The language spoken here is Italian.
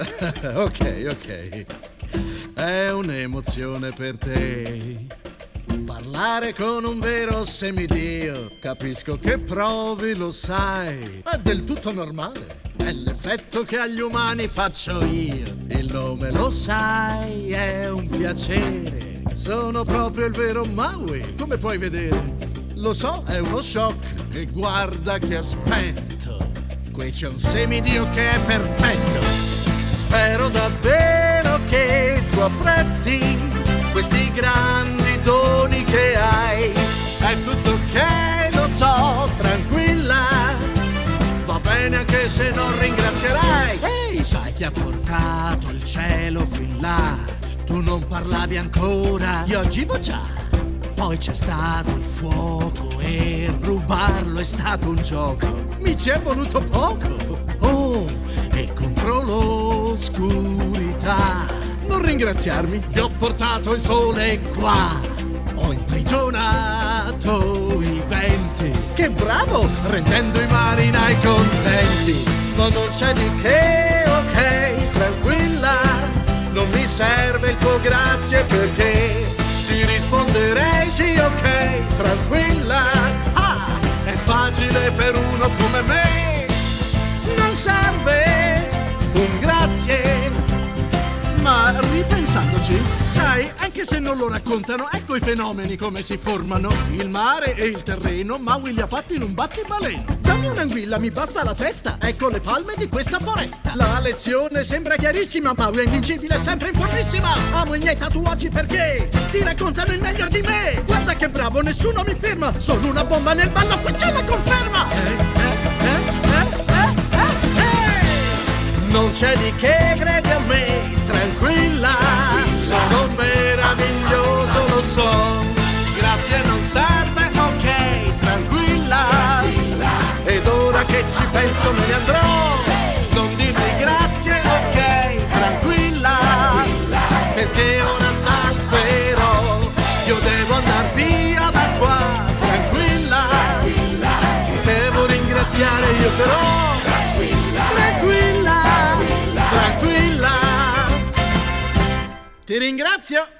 ok, ok. È un'emozione per te. Parlare con un vero semidio. Capisco che provi, lo sai. È del tutto normale. È l'effetto che agli umani faccio io. Il nome lo sai, è un piacere. Sono proprio il vero Maui, come puoi vedere. Lo so, è uno shock. E guarda che aspetto. Qui c'è un semidio che è perfetto. Apprezzi questi grandi doni che hai. È tutto ok, lo so, tranquilla. Va bene anche se non ringrazierai. Ehi, sai chi ha portato il cielo fin là? Tu non parlavi ancora, io oggi vo già. Poi c'è stato il fuoco e rubarlo è stato un gioco. Mi ci è voluto poco. Oh, e contro l'oscurità. Ringraziarmi, vi ho portato il sole qua. Ho imprigionato i venti. Che bravo, rendendo i marinai contenti. Ma non c'è di che, ok, tranquilla. Non mi serve il tuo grazie perché ti risponderei sì, ok, tranquilla. Ah, è facile per uno come Ma ripensandoci, sai, anche se non lo raccontano, ecco i fenomeni come si formano. Il mare e il terreno, Maui li ha fatti in un battibaleno. Dammi un'anguilla, mi basta la testa. Ecco le palme di questa foresta. La lezione sembra chiarissima, Maui è invincibile, sempre in formissima. Amo i miei tatuaggi perché ti raccontano il meglio di me. Guarda che bravo, nessuno mi ferma. Sono una bomba nel ballo, qui c'è la conferma. Eh, eh, eh, eh, eh, eh. Non c'è di che, credi a me, tranquilla. Sono meraviglioso, lo so. Grazie non serve, ok, tranquilla. Ed ora che ci penso me ne andrò. Ti ringrazio.